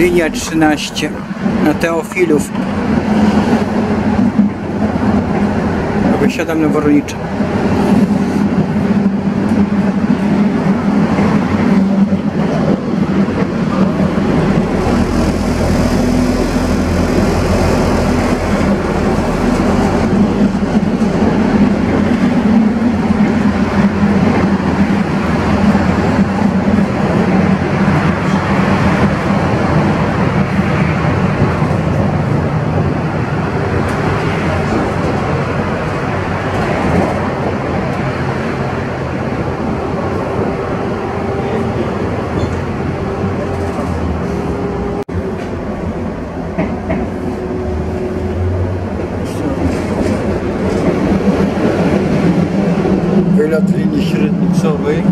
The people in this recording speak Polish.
Linia 13 na Teofilów. Wysiadam na Woronicza. Linii średnicowej.